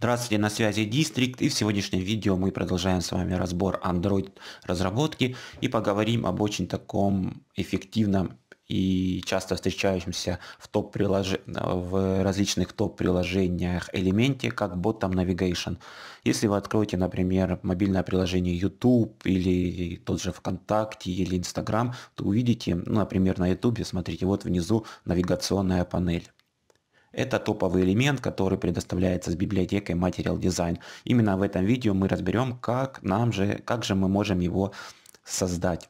Здравствуйте, на связи Дистрикт и в сегодняшнем видео мы продолжаем с вами разбор Android разработки и поговорим об очень таком эффективном и часто встречающемся в, топ -прилож... в различных топ-приложениях элементе, как Bottom Navigation. Если вы откроете, например, мобильное приложение YouTube или тот же ВКонтакте или Instagram, то увидите, ну, например, на YouTube, смотрите, вот внизу навигационная панель. Это топовый элемент, который предоставляется с библиотекой Material Design. Именно в этом видео мы разберем, как, нам же, как же мы можем его создать.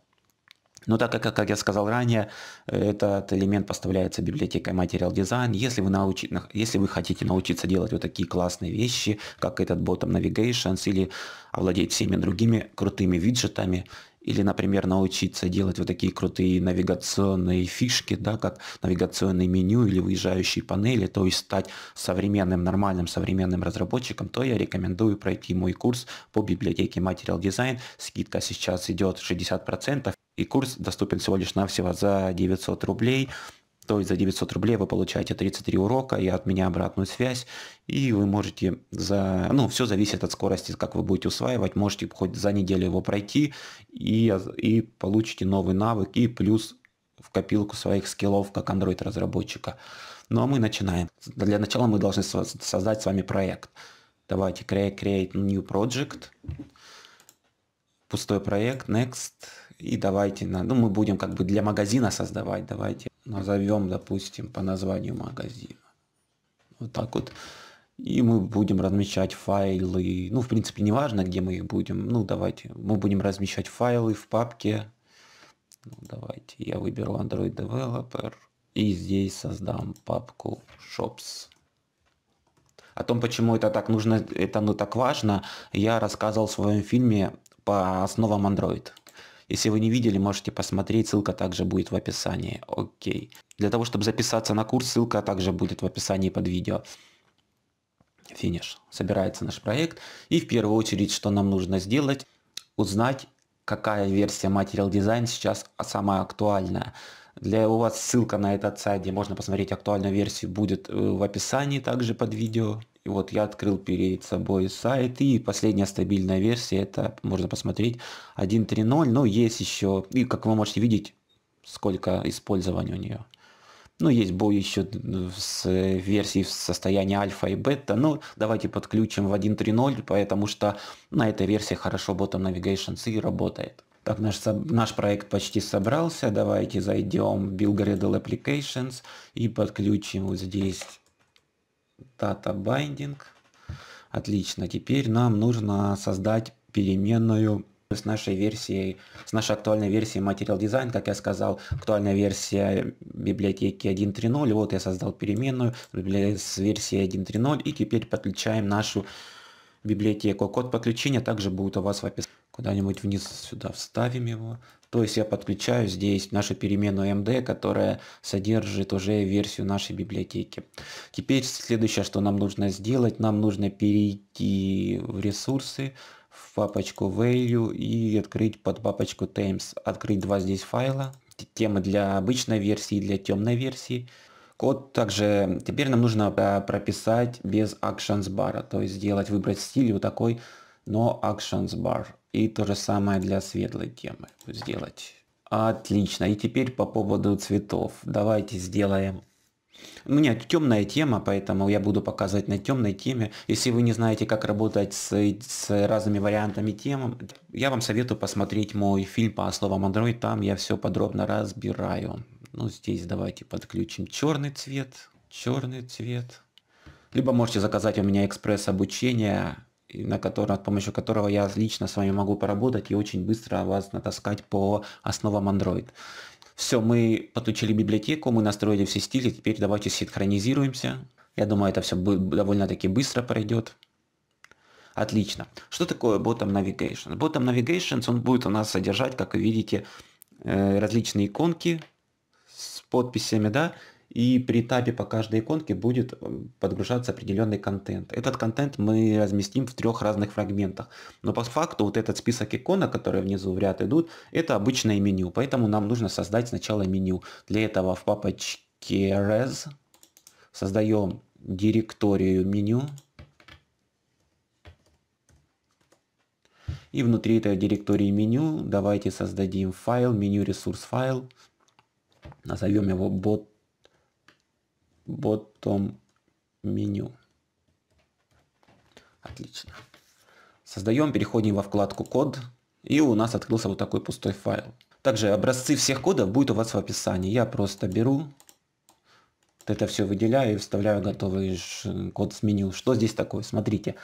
Но так как, как я сказал ранее, этот элемент поставляется библиотекой Material Design. Если вы, научи, если вы хотите научиться делать вот такие классные вещи, как этот Bottom Navigations, или овладеть всеми другими крутыми виджетами, или, например, научиться делать вот такие крутые навигационные фишки, да, как навигационное меню или выезжающие панели, то есть стать современным, нормальным современным разработчиком, то я рекомендую пройти мой курс по библиотеке Material Design. Скидка сейчас идет 60%, и курс доступен всего лишь навсего за 900 рублей. То есть за 900 рублей вы получаете 33 урока и от меня обратную связь. И вы можете за... Ну, все зависит от скорости, как вы будете усваивать. Можете хоть за неделю его пройти и, и получите новый навык и плюс в копилку своих скиллов как Android разработчика. Ну а мы начинаем. Для начала мы должны создать с вами проект. Давайте create, create new project. Пустой проект, next. И давайте, на, ну мы будем как бы для магазина создавать. Давайте назовем, допустим, по названию магазина. Вот так вот. И мы будем размещать файлы. Ну, в принципе, не важно, где мы их будем. Ну, давайте. Мы будем размещать файлы в папке. Ну, давайте. Я выберу Android Developer. И здесь создам папку Shops. О том, почему это так нужно, это ну так важно, я рассказывал в своем фильме по основам Android. Если вы не видели, можете посмотреть, ссылка также будет в описании. Окей. Для того, чтобы записаться на курс, ссылка также будет в описании под видео. Финиш. Собирается наш проект. И в первую очередь, что нам нужно сделать, узнать, какая версия Material Design сейчас самая актуальная. Для у вас ссылка на этот сайт, где можно посмотреть актуальную версию, будет э, в описании также под видео. И вот я открыл перед собой сайт, и последняя стабильная версия, это можно посмотреть 1.3.0, но есть еще, и как вы можете видеть, сколько использования у нее. Ну, есть бой еще с версией в состоянии альфа и бета. Ну, давайте подключим в 1.3.0, потому что на этой версии хорошо Bottom Navigation и работает. Так, наш, наш проект почти собрался. Давайте зайдем в Build Gradle Applications и подключим вот здесь Data Binding. Отлично. Теперь нам нужно создать переменную с нашей версией, с нашей актуальной версией Material Design, как я сказал, актуальная версия библиотеки 1.3.0. Вот я создал переменную с версией 1.3.0 и теперь подключаем нашу библиотеку. Код подключения также будет у вас в описании. Куда-нибудь вниз сюда вставим его. То есть я подключаю здесь нашу переменную md, которая содержит уже версию нашей библиотеки. Теперь следующее, что нам нужно сделать, нам нужно перейти в ресурсы, в папочку value и открыть под папочку themes. Открыть два здесь файла, темы для обычной версии и для темной версии. Код также, теперь нам нужно прописать без actions bar, то есть сделать, выбрать стиль вот такой, но actions bar. И то же самое для светлой темы сделать. Отлично. И теперь по поводу цветов. Давайте сделаем у меня темная тема, поэтому я буду показывать на темной теме. Если вы не знаете, как работать с, с разными вариантами тем, я вам советую посмотреть мой фильм по основам Android. Там я все подробно разбираю. Ну, здесь давайте подключим черный цвет, черный цвет. Либо можете заказать у меня экспресс обучение на котором, с помощью которого я лично с вами могу поработать и очень быстро вас натаскать по основам Android. Все, мы подключили библиотеку, мы настроили все стили, теперь давайте синхронизируемся. Я думаю, это все довольно-таки быстро пройдет. Отлично. Что такое Bottom Navigation? Bottom Navigation, он будет у нас содержать, как вы видите, э, различные иконки с подписями, да, и при этапе по каждой иконке будет э, подгружаться определенный контент. Этот контент мы разместим в трех разных фрагментах. Но по факту вот этот список иконок, которые внизу в ряд идут, это обычное меню. Поэтому нам нужно создать сначала меню. Для этого в папочке res создаем директорию меню. И внутри этой директории меню давайте создадим файл, меню ресурс файл. Назовем его bot, bottom меню. Отлично. Создаем, переходим во вкладку код. И у нас открылся вот такой пустой файл. Также образцы всех кодов будет у вас в описании. Я просто беру, это все выделяю и вставляю готовый код с меню. Что здесь такое? Смотрите,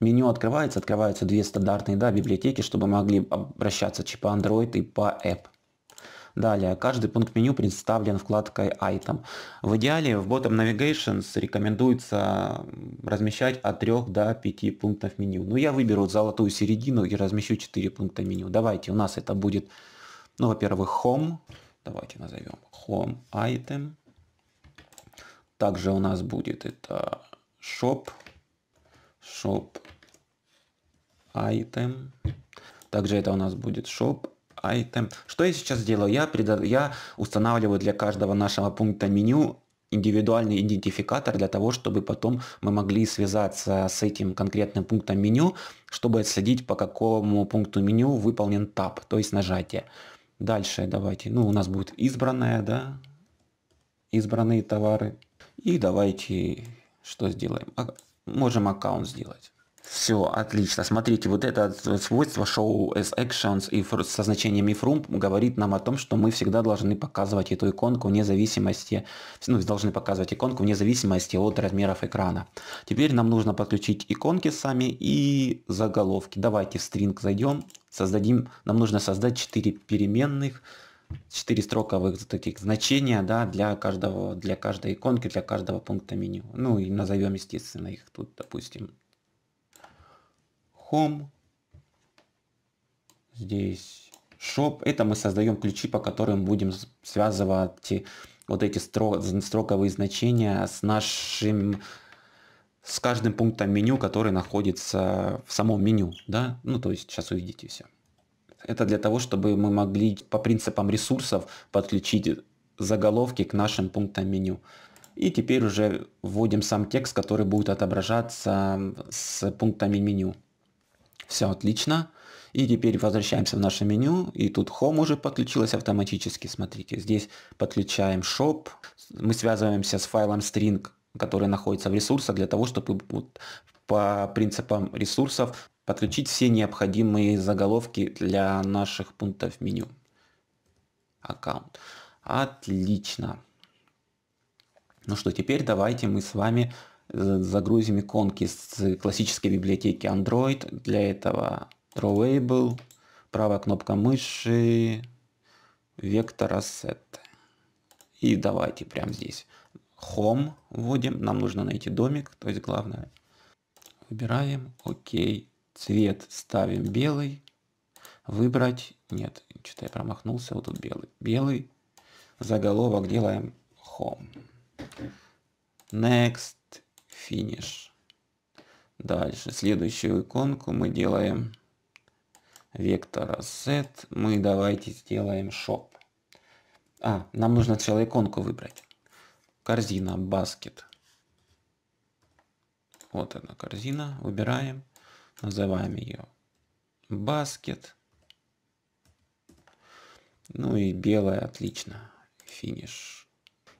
меню открывается, открываются две стандартные да, библиотеки, чтобы могли обращаться по типа Android и по App. Далее, каждый пункт меню представлен вкладкой Item. В идеале в Bottom Navigations рекомендуется размещать от 3 до 5 пунктов меню. Но я выберу золотую середину и размещу 4 пункта меню. Давайте, у нас это будет, ну, во-первых, Home. Давайте назовем Home Item. Также у нас будет это Shop. Shop Item. Также это у нас будет Shop item. Что я сейчас делаю? Я, преда... я устанавливаю для каждого нашего пункта меню индивидуальный идентификатор для того, чтобы потом мы могли связаться с этим конкретным пунктом меню, чтобы отследить, по какому пункту меню выполнен тап, то есть нажатие. Дальше давайте, ну у нас будет избранное, да, избранные товары. И давайте что сделаем? А, можем аккаунт сделать. Все, отлично. Смотрите, вот это свойство show as actions и со значением if room говорит нам о том, что мы всегда должны показывать эту иконку вне зависимости, ну, должны показывать иконку вне зависимости от размеров экрана. Теперь нам нужно подключить иконки сами и заголовки. Давайте в string зайдем, создадим, нам нужно создать 4 переменных, 4 строковых таких значения да, для, каждого, для каждой иконки, для каждого пункта меню. Ну и назовем, естественно, их тут, допустим, home. Здесь shop. Это мы создаем ключи, по которым будем связывать вот эти строковые значения с нашим с каждым пунктом меню, который находится в самом меню, да, ну то есть сейчас увидите все. Это для того, чтобы мы могли по принципам ресурсов подключить заголовки к нашим пунктам меню. И теперь уже вводим сам текст, который будет отображаться с пунктами меню. Все отлично. И теперь возвращаемся в наше меню. И тут Home уже подключилось автоматически. Смотрите, здесь подключаем Shop. Мы связываемся с файлом string, который находится в ресурсах, для того, чтобы по принципам ресурсов подключить все необходимые заголовки для наших пунктов меню. Аккаунт. Отлично. Ну что, теперь давайте мы с вами загрузим иконки с классической библиотеки Android. Для этого Drawable, правая кнопка мыши, вектор Asset. И давайте прямо здесь Home вводим. Нам нужно найти домик, то есть главное. Выбираем, окей. Цвет ставим белый. Выбрать, нет, что-то я промахнулся, вот тут белый. Белый. Заголовок делаем Home. Next финиш. Дальше, следующую иконку мы делаем вектор set. Мы давайте сделаем shop. А, нам нужно сначала иконку выбрать. Корзина, баскет. Вот она корзина. Выбираем. Называем ее баскет. Ну и белая, отлично. Финиш.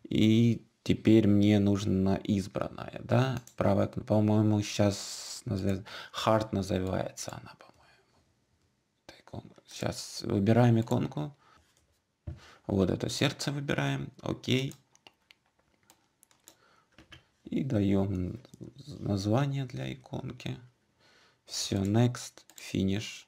И Теперь мне нужна избранная, да? Правая, по-моему, сейчас называется, Hard называется она, по-моему. Сейчас выбираем иконку. Вот это сердце выбираем. Окей. И даем название для иконки. Все, next, finish.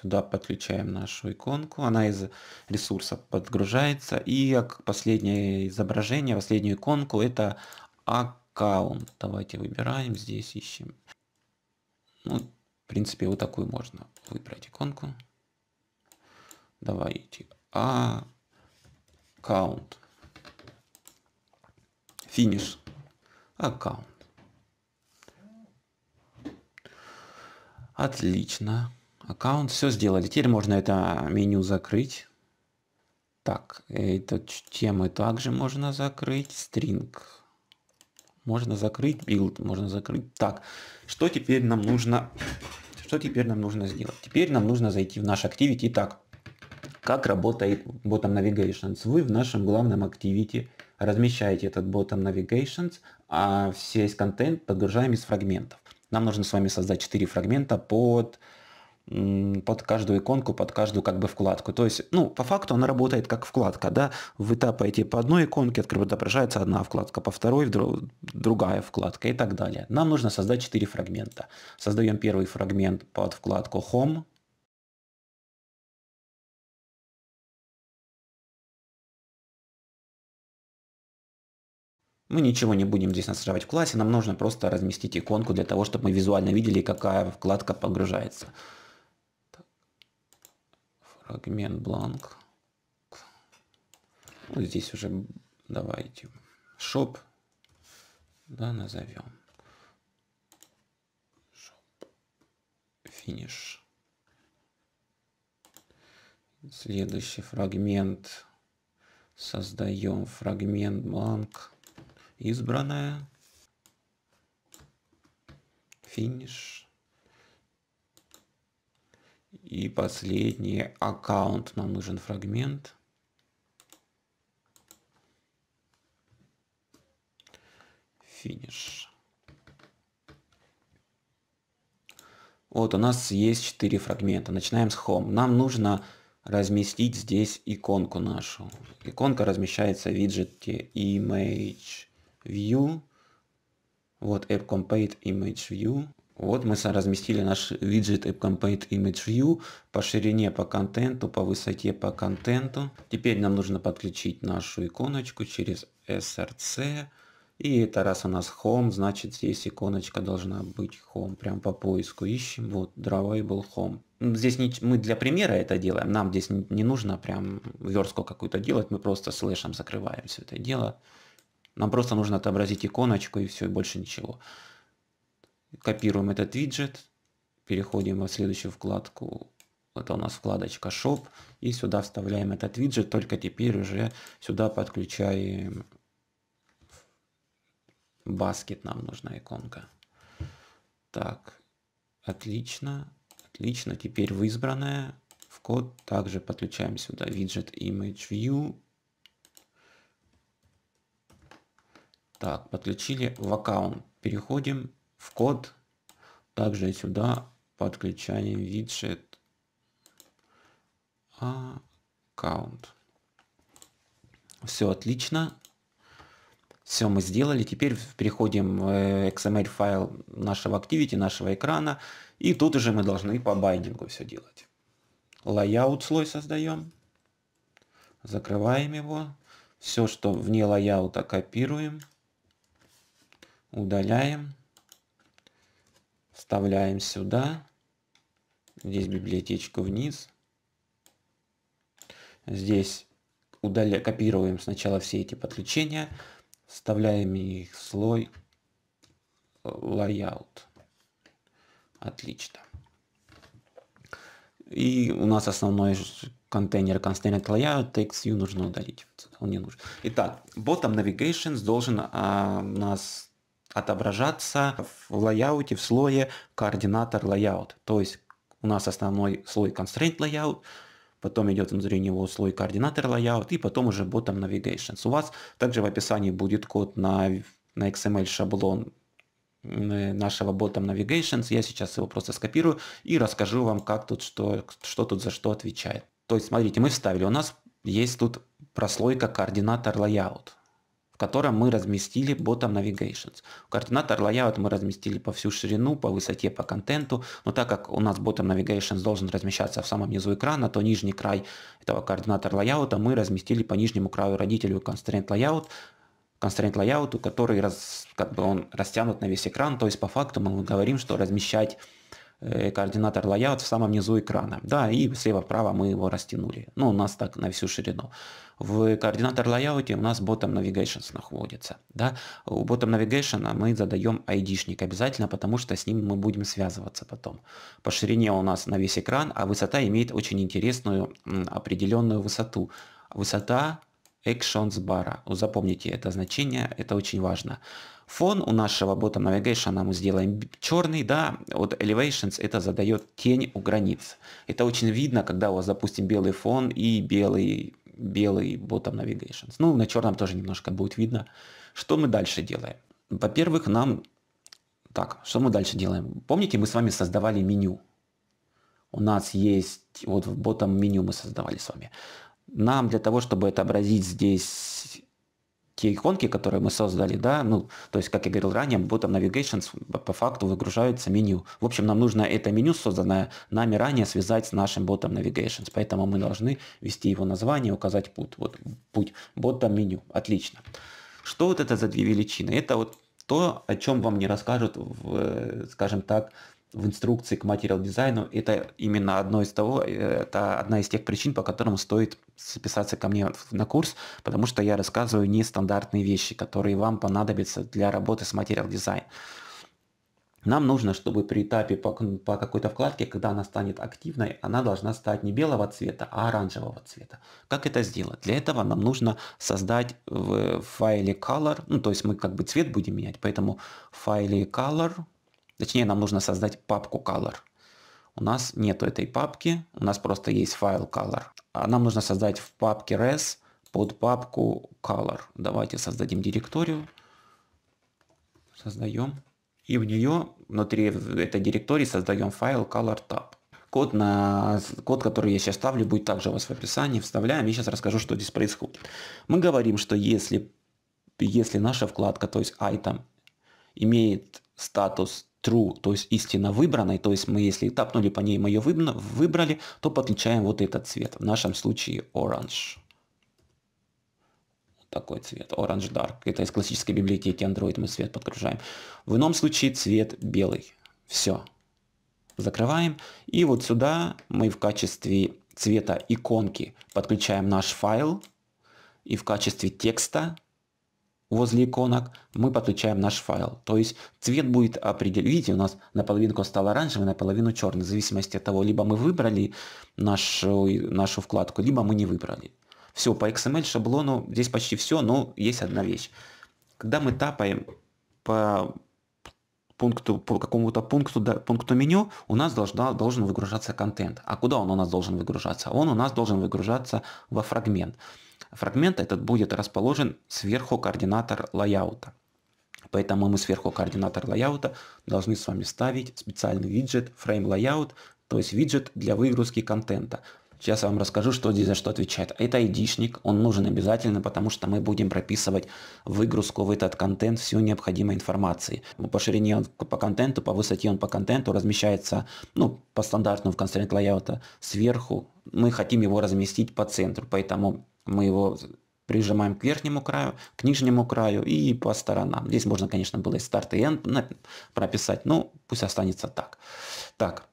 Сюда подключаем нашу иконку. Она из ресурса подгружается. И последнее изображение, последнюю иконку, это аккаунт. Давайте выбираем. Здесь ищем. Ну, в принципе, вот такую можно выбрать иконку. Давайте. Аккаунт. Финиш. Аккаунт. Отлично аккаунт, все сделали. Теперь можно это меню закрыть. Так, эту тему также можно закрыть. String. Можно закрыть. Build можно закрыть. Так, что теперь нам нужно... Что теперь нам нужно сделать? Теперь нам нужно зайти в наш Activity. Итак, как работает Bottom Navigations? Вы в нашем главном Activity размещаете этот Bottom Navigations, а весь контент подгружаем из фрагментов. Нам нужно с вами создать 4 фрагмента под под каждую иконку, под каждую как бы вкладку. То есть, ну, по факту она работает как вкладка, да, вы тапаете по одной иконке, отображается одна вкладка, по второй другая вкладка и так далее. Нам нужно создать 4 фрагмента. Создаем первый фрагмент под вкладку Home, Мы ничего не будем здесь настраивать в классе, нам нужно просто разместить иконку для того, чтобы мы визуально видели, какая вкладка погружается фрагмент бланк. Вот здесь уже давайте shop, да, назовем. Shop. Finish. Следующий фрагмент. Создаем фрагмент бланк. Избранная. Finish. И последний аккаунт. Нам нужен фрагмент. Финиш. Вот у нас есть 4 фрагмента. Начинаем с Home. Нам нужно разместить здесь иконку нашу. Иконка размещается в виджете Image View. Вот App View. Вот мы разместили наш виджет AppCompate Image по ширине по контенту, по высоте по контенту. Теперь нам нужно подключить нашу иконочку через SRC. И это раз у нас Home, значит здесь иконочка должна быть Home. Прям по поиску ищем. Вот Drawable Home. Здесь не, мы для примера это делаем. Нам здесь не, не нужно прям верстку какую-то делать. Мы просто слэшем закрываем все это дело. Нам просто нужно отобразить иконочку и все, и больше ничего. Копируем этот виджет, переходим в следующую вкладку. Это у нас вкладочка Shop. И сюда вставляем этот виджет, только теперь уже сюда подключаем баскет нам нужна иконка. Так, отлично, отлично. Теперь в избранное, в код также подключаем сюда виджет Image View. Так, подключили в аккаунт. Переходим в код. Также сюда подключаем виджет аккаунт. Все отлично. Все мы сделали. Теперь переходим в XML файл нашего Activity, нашего экрана. И тут уже мы должны по байдингу все делать. Layout слой создаем. Закрываем его. Все, что вне лайаута, копируем. Удаляем вставляем сюда. Здесь библиотечку вниз. Здесь удаля... копируем сначала все эти подключения. Вставляем их в слой layout. Отлично. И у нас основной контейнер container layout view нужно удалить. Он не нужен. Итак, bottom navigations должен а, нас отображаться в layout е, в слое coordinator layout. То есть у нас основной слой constraint layout, потом идет внутри него слой coordinator layout и потом уже bottom navigations. У вас также в описании будет код на, на XML шаблон э, нашего bottom navigations. Я сейчас его просто скопирую и расскажу вам, как тут что, что тут за что отвечает. То есть, смотрите, мы вставили, у нас есть тут прослойка координатор layout в котором мы разместили bottom navigations. Координатор layout мы разместили по всю ширину, по высоте, по контенту, но так как у нас bottom navigations должен размещаться в самом низу экрана, то нижний край этого координатора layout мы разместили по нижнему краю родителю constraint layout, constraint layout, который раз, как бы он растянут на весь экран, то есть по факту мы говорим, что размещать координатор layout в самом низу экрана. Да, и слева-вправо мы его растянули. Ну, у нас так на всю ширину. В координатор layout у нас bottom navigations находится. Да? У bottom navigation мы задаем ID-шник обязательно, потому что с ним мы будем связываться потом. По ширине у нас на весь экран, а высота имеет очень интересную определенную высоту. Высота actions бара. Запомните это значение, это очень важно. Фон у нашего бота Navigation мы сделаем черный, да, вот Elevations это задает тень у границ. Это очень видно, когда у вас, допустим, белый фон и белый, белый bottom Navigations. Ну, на черном тоже немножко будет видно. Что мы дальше делаем? Во-первых, нам... Так, что мы дальше делаем? Помните, мы с вами создавали меню. У нас есть... Вот в bottom меню мы создавали с вами. Нам для того, чтобы отобразить здесь те иконки, которые мы создали, да, ну, то есть, как я говорил ранее, bottom navigation по факту выгружается меню. В общем, нам нужно это меню, созданное нами ранее, связать с нашим bottom navigation. Поэтому мы должны ввести его название, указать путь. Вот путь bottom меню. Отлично. Что вот это за две величины? Это вот то, о чем вам не расскажут, в, скажем так, в инструкции к материал дизайну, это именно одно из того, э, это одна из тех причин, по которым стоит записаться ко мне на курс, потому что я рассказываю нестандартные вещи, которые вам понадобятся для работы с материал дизайн. Нам нужно, чтобы при этапе по, по какой-то вкладке, когда она станет активной, она должна стать не белого цвета, а оранжевого цвета. Как это сделать? Для этого нам нужно создать в файле color, ну то есть мы как бы цвет будем менять, поэтому в файле color Точнее, нам нужно создать папку color. У нас нету этой папки, у нас просто есть файл color. А нам нужно создать в папке res под папку color. Давайте создадим директорию. Создаем. И в нее, внутри этой директории создаем файл color tab. Код, на, код, который я сейчас ставлю, будет также у вас в описании. Вставляем. Я сейчас расскажу, что здесь происходит. Мы говорим, что если, если наша вкладка, то есть item, имеет статус true, то есть истинно выбранной, то есть мы если тапнули по ней, мы ее выбрали, то подключаем вот этот цвет, в нашем случае orange. Такой цвет, orange dark. Это из классической библиотеки Android мы цвет подгружаем. В ином случае цвет белый. Все. Закрываем. И вот сюда мы в качестве цвета иконки подключаем наш файл. И в качестве текста возле иконок, мы подключаем наш файл. То есть цвет будет определен. Видите, у нас наполовину стал оранжевый, наполовину черный. В зависимости от того, либо мы выбрали нашу, нашу вкладку, либо мы не выбрали. Все, по XML шаблону здесь почти все, но есть одна вещь. Когда мы тапаем по пункту, по какому-то пункту, да, пункту меню, у нас должна, должен выгружаться контент. А куда он у нас должен выгружаться? Он у нас должен выгружаться во фрагмент. Фрагмент этот будет расположен сверху координатор лайаута. Поэтому мы сверху координатор лайаута должны с вами ставить специальный виджет frame layout, то есть виджет для выгрузки контента. Сейчас я вам расскажу, что здесь за что отвечает. Это ID-шник, он нужен обязательно, потому что мы будем прописывать выгрузку в этот контент всю необходимой информации. По ширине он по контенту, по высоте он по контенту размещается ну, по стандартному в констрейнт лайаута сверху. Мы хотим его разместить по центру, поэтому мы его прижимаем к верхнему краю, к нижнему краю и по сторонам. Здесь можно, конечно, было и старт и end прописать, но пусть останется так. Так,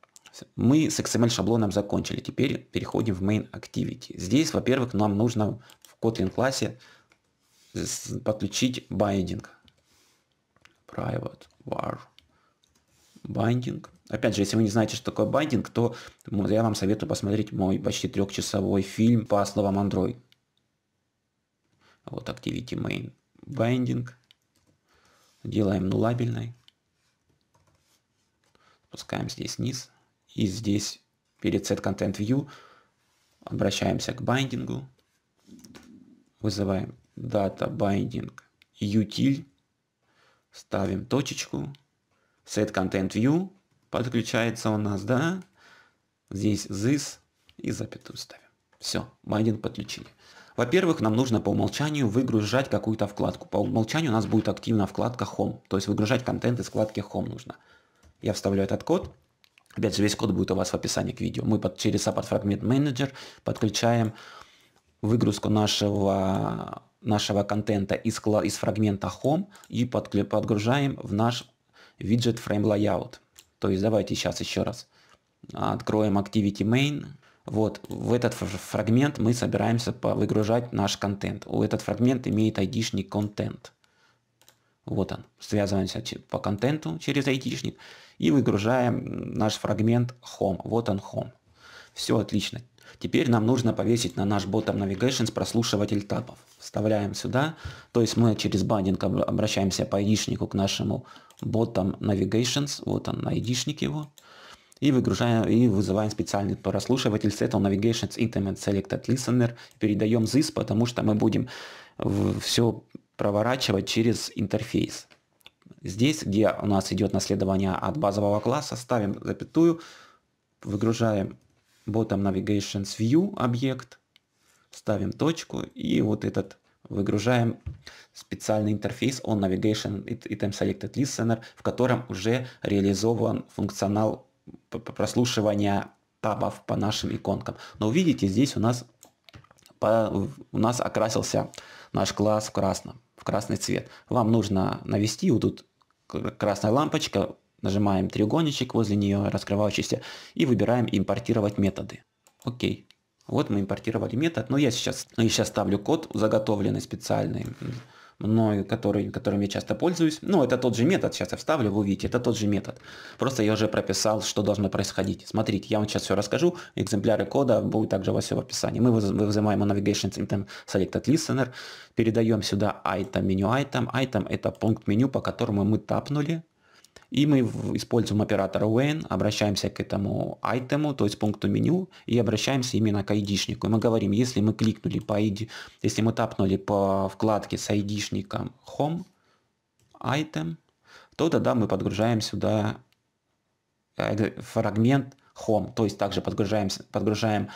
мы с XML шаблоном закончили. Теперь переходим в Main Activity. Здесь, во-первых, нам нужно в Kotlin классе подключить binding. Private var binding. Опять же, если вы не знаете, что такое binding, то я вам советую посмотреть мой почти трехчасовой фильм по словам Android. Вот Activity Main Binding. Делаем нулабельной. Спускаем здесь вниз. И здесь перед Set Content View обращаемся к байдингу. Вызываем Data Binding Util. Ставим точечку. Set Content View подключается у нас, да. Здесь this и запятую ставим. Все, байдинг подключили. Во-первых, нам нужно по умолчанию выгружать какую-то вкладку. По умолчанию у нас будет активна вкладка Home. То есть выгружать контент из вкладки Home нужно. Я вставлю этот код. Опять же, весь код будет у вас в описании к видео. Мы под, через Support Fragment Manager подключаем выгрузку нашего, нашего контента из, из фрагмента Home и под, подгружаем в наш виджет Frame Layout. То есть давайте сейчас еще раз откроем Activity Main, вот, в этот фрагмент мы собираемся выгружать наш контент. У этот фрагмент имеет ID-шник контент. Вот он. Связываемся по контенту через ID-шник и выгружаем наш фрагмент home. Вот он home. Все отлично. Теперь нам нужно повесить на наш Bottom Navigations прослушиватель табов. Вставляем сюда. То есть мы через бандинг обращаемся по id к нашему Bottom Navigations. Вот он, ID-шник его. И выгружаем и вызываем специальный прослушиватель Settle Navigations Intimate Selected Listener. Передаем this, потому что мы будем все проворачивать через интерфейс. Здесь, где у нас идет наследование от базового класса, ставим запятую, выгружаем Bottom Navigations View объект, ставим точку и вот этот выгружаем специальный интерфейс on Navigation Item Selected Listener, в котором уже реализован функционал прослушивания табов по нашим иконкам. Но увидите, здесь у нас, по, у нас окрасился наш класс в красном, в красный цвет. Вам нужно навести, вот тут красная лампочка, Нажимаем треугольничек возле нее, раскрывающийся, и выбираем импортировать методы. Окей. Вот мы импортировали метод, но я сейчас, я сейчас ставлю код заготовленный специальный, мной, который, которым я часто пользуюсь. Ну, это тот же метод, сейчас я вставлю, вы увидите, это тот же метод. Просто я уже прописал, что должно происходить. Смотрите, я вам сейчас все расскажу, экземпляры кода будут также во все в описании. Мы вызываем Navigation Item Selected Listener, передаем сюда item, меню item. Item это пункт меню, по которому мы тапнули, и мы используем оператор when, обращаемся к этому айтему, то есть пункту меню, и обращаемся именно к айдишнику. И мы говорим, если мы кликнули по ID, если мы тапнули по вкладке с айдишником home, item, то тогда мы подгружаем сюда э, фрагмент home, то есть также подгружаем, подгружаем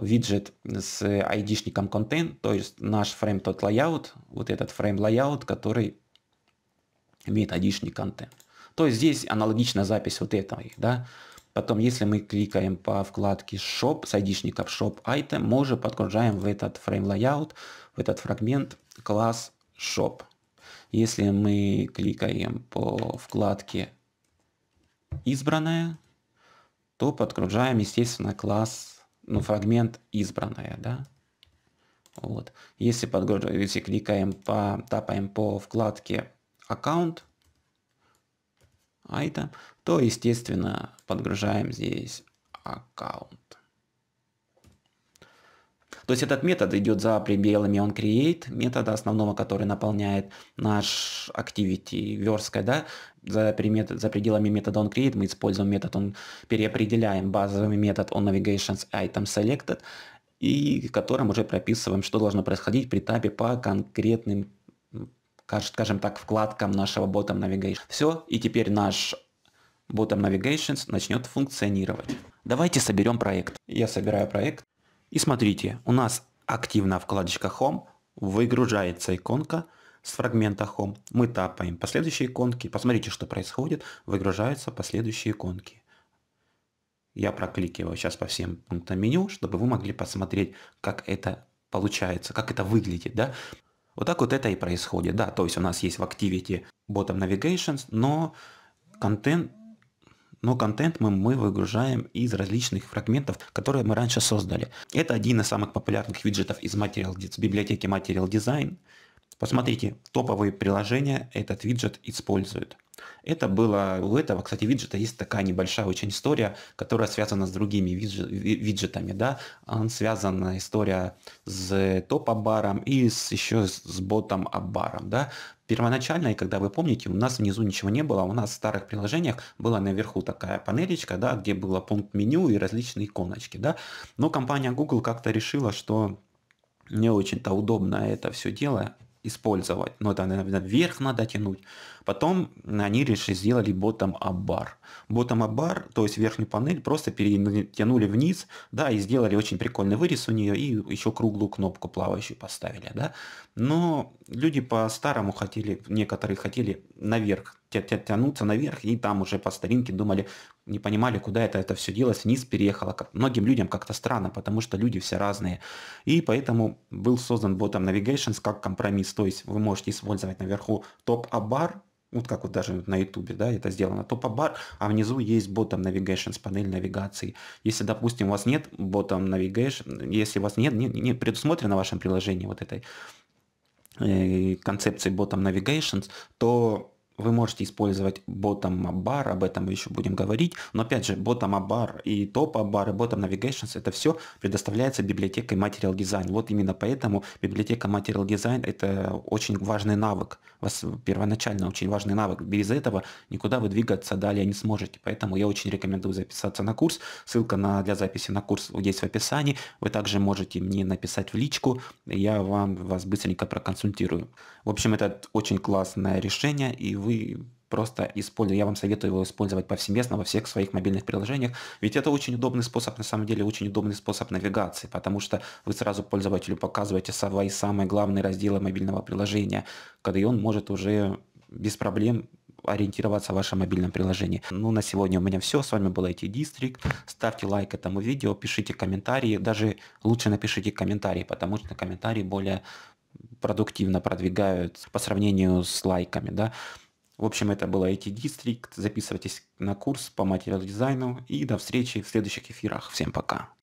виджет с айдишником content, то есть наш frame тот layout, вот этот frame layout, который имеет content. То есть здесь аналогичная запись вот этой, да. Потом, если мы кликаем по вкладке Shop, с айдишников Shop Item, мы уже подгружаем в этот frame layout, в этот фрагмент класс Shop. Если мы кликаем по вкладке избранное, то подгружаем, естественно, класс, ну, фрагмент избранное, да. Вот. Если, подгруж... если кликаем по, тапаем по вкладке аккаунт, item, то, естественно, подгружаем здесь аккаунт. То есть этот метод идет за пределами onCreate, метода основного, который наполняет наш activity версткой, да, за, примет, за пределами метода onCreate мы используем метод, он переопределяем базовый метод onNavigations item selected, и которым уже прописываем, что должно происходить при табе по конкретным скажем так, вкладкам нашего Bottom Navigation. Все, и теперь наш Bottom Navigation начнет функционировать. Давайте соберем проект. Я собираю проект. И смотрите, у нас активна вкладочка Home, выгружается иконка с фрагмента Home. Мы тапаем последующие иконки. Посмотрите, что происходит. Выгружаются последующие иконки. Я прокликиваю сейчас по всем пунктам меню, чтобы вы могли посмотреть, как это получается, как это выглядит. Да? Вот так вот это и происходит, да, то есть у нас есть в Activity Bottom Navigations, но контент но контент мы, мы выгружаем из различных фрагментов, которые мы раньше создали. Это один из самых популярных виджетов из Material, библиотеки Material Design. Посмотрите, топовые приложения этот виджет используют. Это было, у этого, кстати, виджета есть такая небольшая очень история, которая связана с другими виджетами, да, он связана история с топ-абаром и с, еще с ботом-абаром, да. Первоначально, и когда вы помните, у нас внизу ничего не было, у нас в старых приложениях была наверху такая панелечка, да, где было пункт меню и различные иконочки, да, но компания Google как-то решила, что не очень-то удобно это все дело использовать. Но это, наверное, вверх надо тянуть. Потом они решили, сделали bar. Bottom up bar, то есть верхнюю панель, просто перетянули вниз, да, и сделали очень прикольный вырез у нее, и еще круглую кнопку плавающую поставили, да. Но люди по-старому хотели, некоторые хотели наверх, тянуться наверх, и там уже по старинке думали, не понимали, куда это, это все делать, вниз переехало. Как, многим людям как-то странно, потому что люди все разные. И поэтому был создан Bottom Navigations как компромисс. То есть вы можете использовать наверху топ-абар, вот как вот даже на ютубе, да, это сделано, топ-бар, а внизу есть bottom navigation, панель навигации. Если, допустим, у вас нет bottom navigation, если у вас нет, не, не предусмотрено в вашем приложении вот этой э, концепции bottom navigation, то вы можете использовать bottom bar, об этом мы еще будем говорить, но опять же, bottom bar и up bar и bottom navigations, это все предоставляется библиотекой Material Design. Вот именно поэтому библиотека Material Design это очень важный навык, вас первоначально очень важный навык. Без этого никуда вы двигаться далее не сможете, поэтому я очень рекомендую записаться на курс. Ссылка на, для записи на курс есть в описании. Вы также можете мне написать в личку, я вам вас быстренько проконсультирую. В общем, это очень классное решение, и вы просто используйте. Я вам советую его использовать повсеместно во всех своих мобильных приложениях, ведь это очень удобный способ, на самом деле очень удобный способ навигации, потому что вы сразу пользователю показываете свои самые главные разделы мобильного приложения, когда он может уже без проблем ориентироваться в вашем мобильном приложении. Ну, на сегодня у меня все. С вами был IT District. Ставьте лайк этому видео, пишите комментарии. Даже лучше напишите комментарии, потому что комментарии более продуктивно продвигают по сравнению с лайками, да. В общем, это было IT District. Записывайтесь на курс по материал дизайну и до встречи в следующих эфирах. Всем пока.